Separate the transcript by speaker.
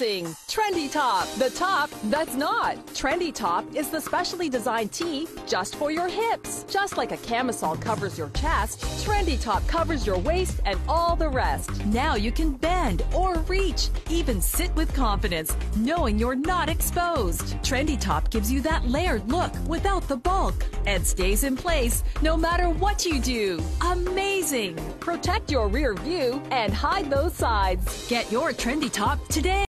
Speaker 1: Trendy Top, the top that's not. Trendy Top is the specially designed tee just for your hips. Just like a camisole covers your chest, Trendy Top covers your waist and all the rest. Now you can bend or reach, even sit with confidence, knowing you're not exposed. Trendy Top gives you that layered look without the bulk and stays in place no matter what you do. Amazing! Protect your rear view and hide those sides. Get your Trendy Top today.